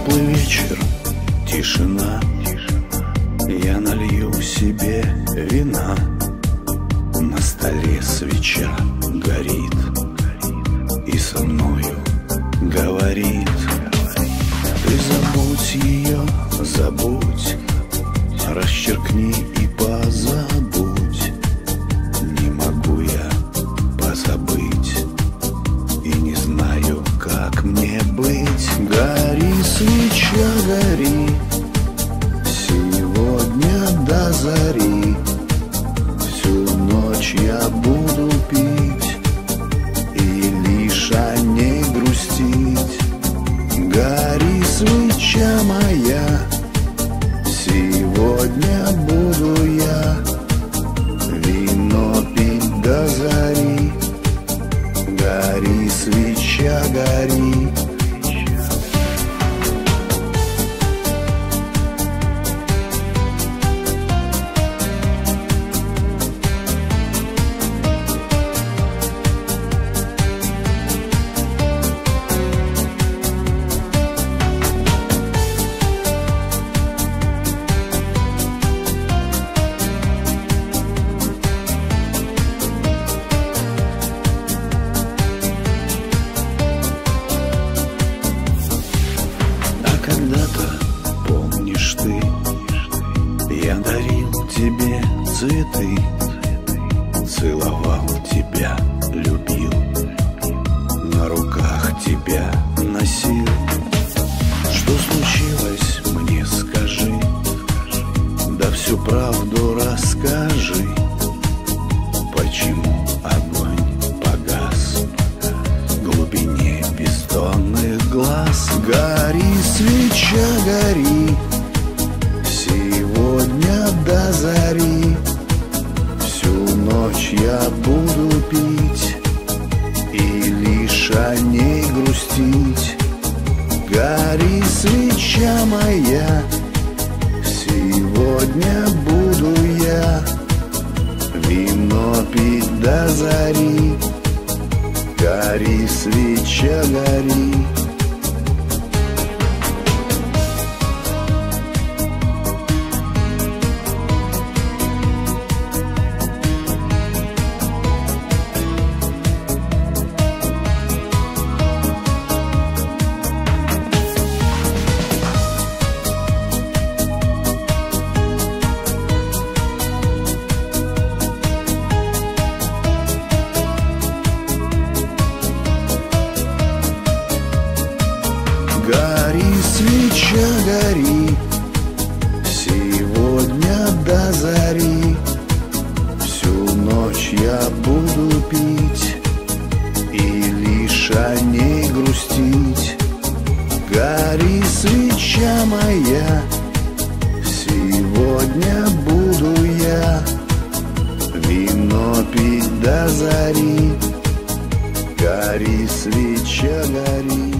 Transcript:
Теплый вечер, тишина. Я налью себе вина. На столе свеча горит. И со мною говорит. Ты забудь ее, забудь. Расчеркни и позабудь зари Гори, свеча, гори цветы, целовал тебя, любил, на руках тебя носил. Что случилось, мне скажи, да всю правду расскажи, почему огонь погас в глубине бездонных глаз Гори, свеча, гори Сегодня до зари ночь я буду пить И лишь о ней грустить. Гори, свеча моя Сегодня буду я Вино пить до зари. Гори, свеча, гори Гори, свеча, гори. Сегодня до зари. Всю ночь я буду пить И лишь о ней грустить. Гори, свеча моя Сегодня буду я. Вино пить до зари. Гори, свеча, гори